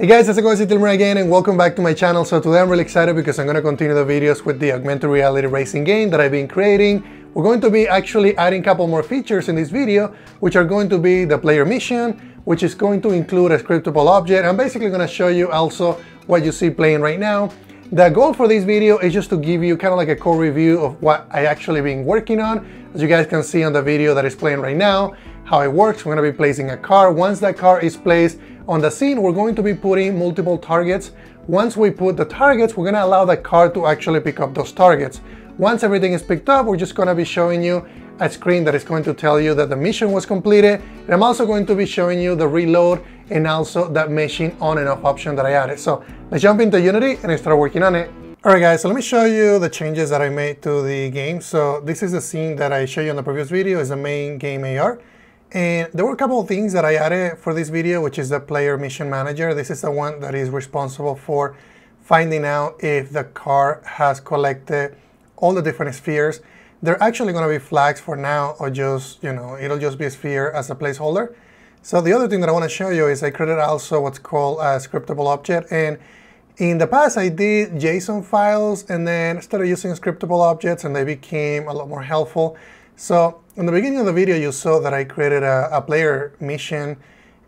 Hey guys, how's it going? It's Dilmer again and welcome back to my channel. So today I'm really excited because I'm going to continue the videos with the augmented reality racing game that I've been creating. We're going to be actually adding a couple more features in this video, which are going to be the player mission, which is going to include a scriptable object. I'm basically going to show you also what you see playing right now. The goal for this video is just to give you kind of like a core review of what I actually been working on. As you guys can see on the video that is playing right now, how it works. We're going to be placing a car. Once that car is placed, on the scene, we're going to be putting multiple targets. Once we put the targets, we're gonna allow the car to actually pick up those targets. Once everything is picked up, we're just gonna be showing you a screen that is going to tell you that the mission was completed. And I'm also going to be showing you the reload and also that machine on and off option that I added. So let's jump into Unity and start working on it. All right guys, so let me show you the changes that I made to the game. So this is the scene that I showed you in the previous video, is the main game AR. And there were a couple of things that I added for this video, which is the player mission manager. This is the one that is responsible for finding out if the car has collected all the different spheres. They're actually going to be flags for now, or just, you know, it'll just be a sphere as a placeholder. So the other thing that I want to show you is I created also what's called a scriptable object. And in the past, I did JSON files and then started using scriptable objects and they became a lot more helpful. So in the beginning of the video, you saw that I created a, a player mission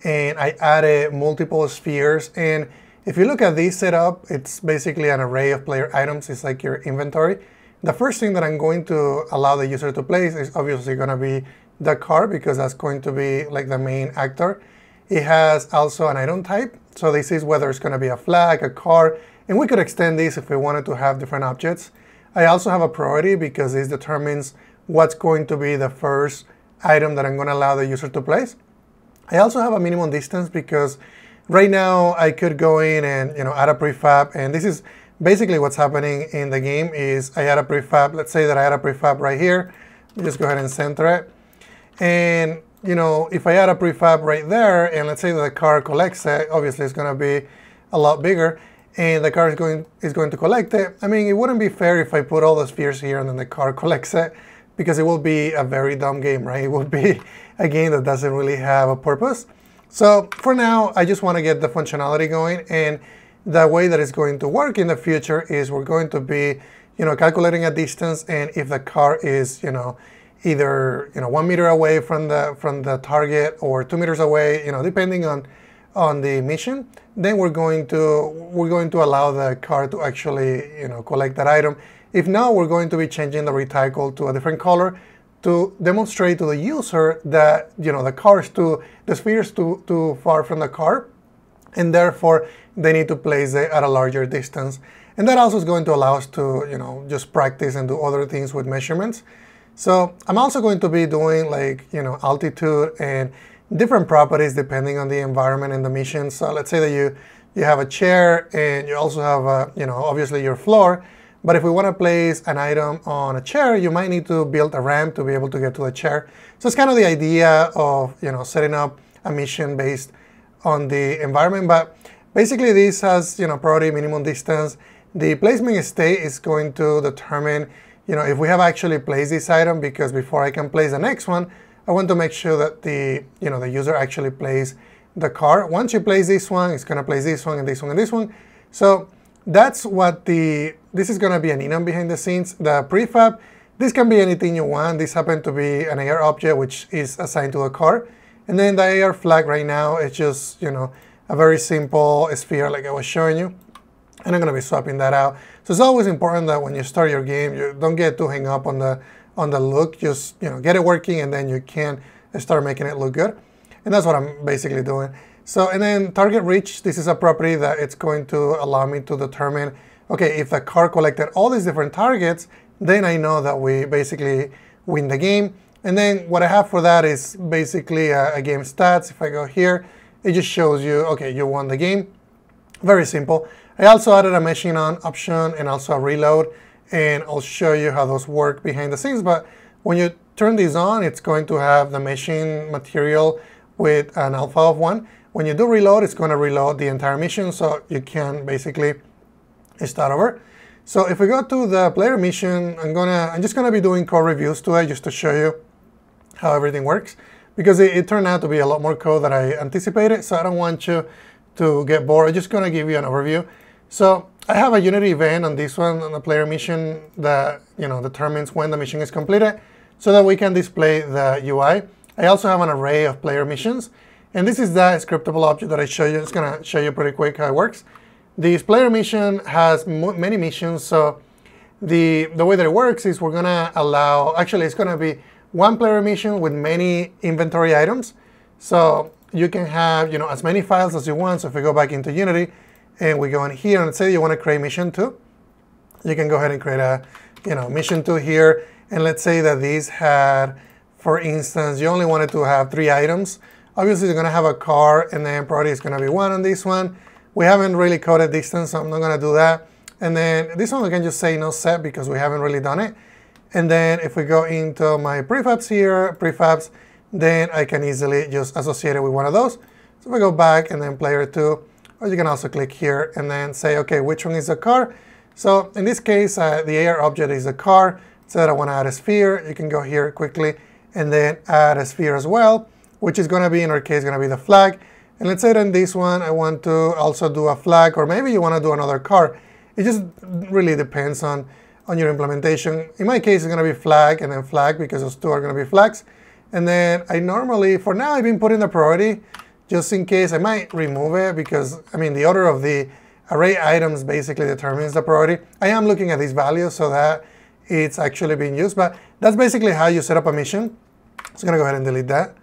and I added multiple spheres. And if you look at this setup, it's basically an array of player items. It's like your inventory. The first thing that I'm going to allow the user to place is obviously going to be the car because that's going to be like the main actor. It has also an item type. So this is whether it's going to be a flag, a car, and we could extend this if we wanted to have different objects. I also have a priority because this determines what's going to be the first item that I'm going to allow the user to place. I also have a minimum distance because right now I could go in and you know add a prefab and this is basically what's happening in the game is I add a prefab. Let's say that I add a prefab right here. Just go ahead and center it. And you know, if I add a prefab right there and let's say that the car collects it, obviously it's going to be a lot bigger and the car is going is going to collect it. I mean, it wouldn't be fair if I put all the spheres here and then the car collects it because it will be a very dumb game, right? It will be a game that doesn't really have a purpose. So for now, I just want to get the functionality going and the way that it's going to work in the future is we're going to be, you know, calculating a distance and if the car is, you know, either, you know, one meter away from the from the target or two meters away, you know, depending on on the mission, then we're going to we're going to allow the car to actually, you know, collect that item if now we're going to be changing the reticle to a different color to demonstrate to the user that you know the car is too, the sphere is too, too far from the car, and therefore they need to place it at a larger distance. And that also is going to allow us to you know just practice and do other things with measurements. So I'm also going to be doing like you know altitude and different properties depending on the environment and the mission. So let's say that you you have a chair and you also have a, you know obviously your floor but if we want to place an item on a chair, you might need to build a ramp to be able to get to the chair. So it's kind of the idea of you know setting up a mission based on the environment. But basically this has you know priority minimum distance. The placement state is going to determine you know if we have actually placed this item because before I can place the next one, I want to make sure that the you know the user actually plays the car. Once you place this one, it's going to place this one and this one and this one. So that's what the, this is going to be an enum behind the scenes. The prefab, this can be anything you want. This happened to be an AR object, which is assigned to a car. And then the AR flag right now is just, you know, a very simple sphere like I was showing you. And I'm going to be swapping that out. So it's always important that when you start your game, you don't get too hung up on the on the look. Just you know, get it working, and then you can start making it look good. And that's what I'm basically doing. So, and then target reach, this is a property that it's going to allow me to determine, okay, if the car collected all these different targets, then I know that we basically win the game. And then what I have for that is basically a, a game stats. If I go here, it just shows you, okay, you won the game. Very simple. I also added a machine on option and also a reload, and I'll show you how those work behind the scenes. But when you turn these on, it's going to have the machine material with an alpha of one. When you do reload, it's going to reload the entire mission, so you can basically start over. So if we go to the player mission, I'm gonna, I'm just gonna be doing code reviews to it just to show you how everything works, because it, it turned out to be a lot more code than I anticipated. So I don't want you to get bored, I'm just to give you an overview. So I have a Unity event on this one on the player mission that you know determines when the mission is completed so that we can display the UI. I also have an array of player missions. And this is that scriptable object that I show you. It's to show you pretty quick how it works. This player mission has many missions. So the, the way that it works is we're going to allow, actually it's going to be one player mission with many inventory items. So you can have you know as many files as you want. So if we go back into Unity and we go in here and say you want to create mission two, you can go ahead and create a you know mission two here. And let's say that these had, for instance, you only wanted to have three items. Obviously, you're to have a car, and then probably it's going to be one on this one. We haven't really coded distance, so I'm not to do that. And then this one we can just say no set because we haven't really done it. And then if we go into my prefabs here, prefabs, then I can easily just associate it with one of those. So if we go back and then player two, or you can also click here and then say, okay, which one is the car? So in this case, uh, the AR object is a car. So that I want to add a sphere, you can go here quickly and then add a sphere as well, which is going to be, in our case, going to be the flag. And let's say that in this one, I want to also do a flag, or maybe you want to do another car. It just really depends on, on your implementation. In my case, it's going to be flag and then flag because those two are going to be flags. And then I normally, for now, I've been putting the priority just in case I might remove it because, I mean, the order of the array items basically determines the priority. I am looking at these values so that it's actually being used, but that's basically how you set up a mission. So I'm gonna go ahead and delete that.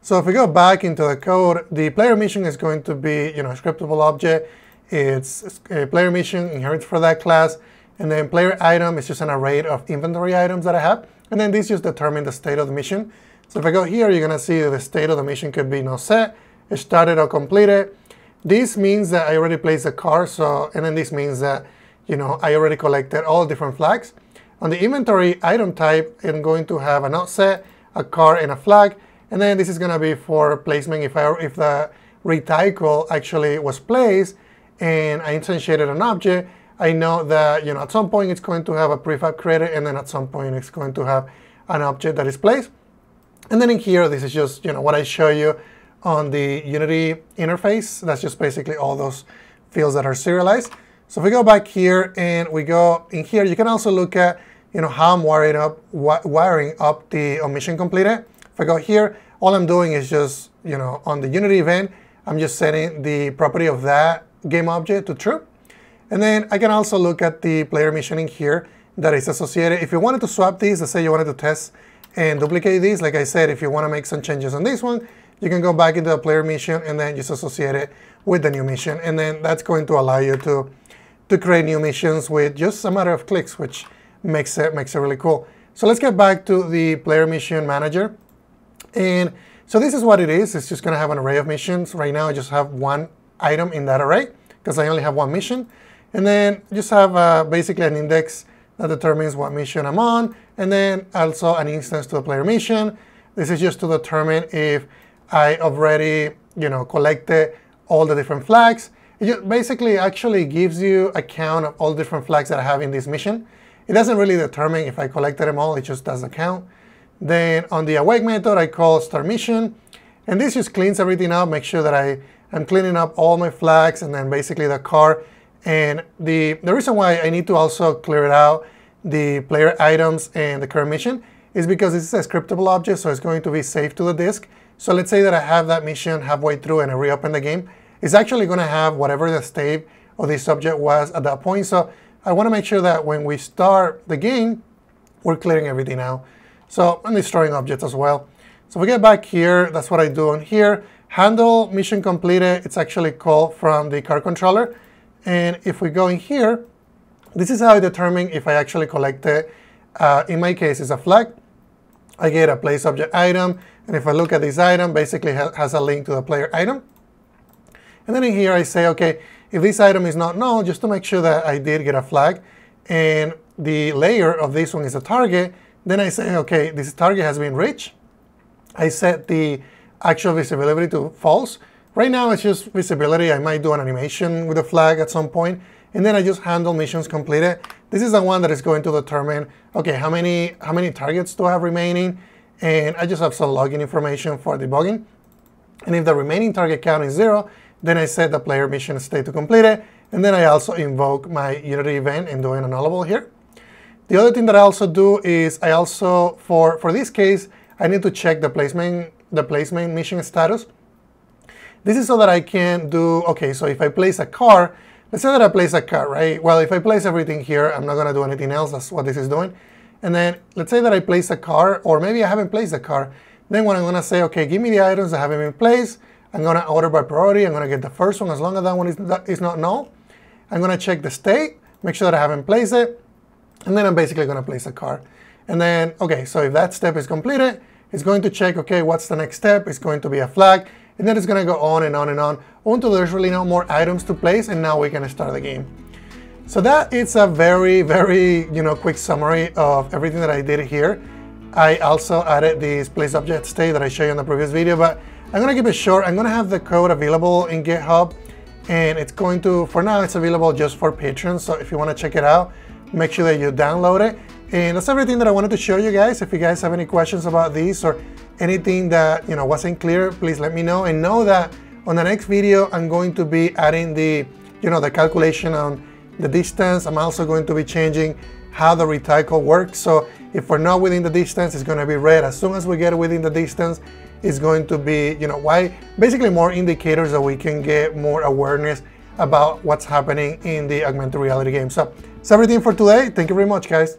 So if we go back into the code, the player mission is going to be, you know, a scriptable object. It's a player mission inherits for that class. And then player item is just an array of inventory items that I have. And then these just determine the state of the mission. So if I go here, you're going to see the state of the mission could be no set, started or completed. This means that I already placed a car. So, and then this means that, you know, I already collected all different flags. On the inventory item type, I'm going to have an not set, a car, and a flag. And then this is going to be for placement if, I, if the reticle actually was placed and I instantiated an object, I know that you know at some point it's going to have a prefab created and then at some point it's going to have an object that is placed. And then in here, this is just you know what I show you on the Unity interface. That's just basically all those fields that are serialized. So if we go back here and we go in here, you can also look at you know how I'm wiring up wiring up the omission completed. If I go here, all I'm doing is just you know on the Unity event, I'm just setting the property of that game object to true. And then I can also look at the player missioning here that is associated. If you wanted to swap these, let's say you wanted to test and duplicate these, like I said, if you want to make some changes on this one, you can go back into the player mission and then just associate it with the new mission. And then that's going to allow you to, to create new missions with just a matter of clicks, which makes it, makes it really cool. So let's get back to the player mission manager. And so this is what it is. It's just going to have an array of missions. Right now, I just have one item in that array because I only have one mission. And then just have uh, basically an index that determines what mission I'm on. And then also an instance to the player mission. This is just to determine if I already you know, collected all the different flags. It basically actually gives you a count of all different flags that I have in this mission. It doesn't really determine if I collected them all, it just does the count. Then on the awake method, I call start mission. And this just cleans everything up, make sure that I am cleaning up all my flags and then basically the car. And the, the reason why I need to also clear it out, the player items and the current mission, is because this is a scriptable object, so it's going to be saved to the disk. So let's say that I have that mission halfway through and I reopen the game. It's actually going to have whatever the state of this object was at that point. So I want to make sure that when we start the game, we're clearing everything out. So I'm destroying objects as well. So we get back here, that's what I do on here. Handle mission completed, it's actually called from the car controller. And if we go in here, this is how I determine if I actually collected, uh, in my case, it's a flag. I get a place object item, and if I look at this item, basically ha has a link to the player item. And then in here I say, okay, if this item is not null, just to make sure that I did get a flag, and the layer of this one is a target, then I say, okay, this target has been reached. I set the actual visibility to false. Right now it's just visibility. I might do an animation with a flag at some point, and then I just handle missions completed. This is the one that is going to determine, okay, how many, how many targets do I have remaining? And I just have some login information for debugging. And if the remaining target count is zero, Then I set the player mission state to completed. And then I also invoke my Unity event and doing a nullable here. The other thing that I also do is I also, for, for this case, I need to check the placement, the placement mission status. This is so that I can do, okay, so if I place a car, let's say that I place a car, right? Well, if I place everything here, I'm not gonna do anything else, that's what this is doing. And then let's say that I place a car, or maybe I haven't placed a car. Then what I'm gonna say, okay, give me the items that haven't been placed, I'm gonna order by priority, I'm gonna get the first one as long as that one is, is not null. I'm gonna check the state, make sure that I haven't placed it, and then I'm basically gonna place a car. And then, okay, so if that step is completed, it's going to check, okay, what's the next step? It's going to be a flag, and then it's gonna go on and on and on until there's really no more items to place, and now we can start the game. So that is a very, very, you know, quick summary of everything that I did here. I also added this place object state that I showed you in the previous video, but I'm gonna keep it short. I'm gonna have the code available in GitHub, and it's going to, for now, it's available just for patrons. So if you wanna check it out, make sure that you download it. And that's everything that I wanted to show you guys. If you guys have any questions about these or anything that you know wasn't clear, please let me know. And know that on the next video, I'm going to be adding the, you know, the calculation on the distance. I'm also going to be changing how the reticle works. So if we're not within the distance, it's going to be red. As soon as we get within the distance, it's going to be, you know, why basically more indicators that we can get more awareness about what's happening in the augmented reality game. So everything for today. Thank you very much, guys.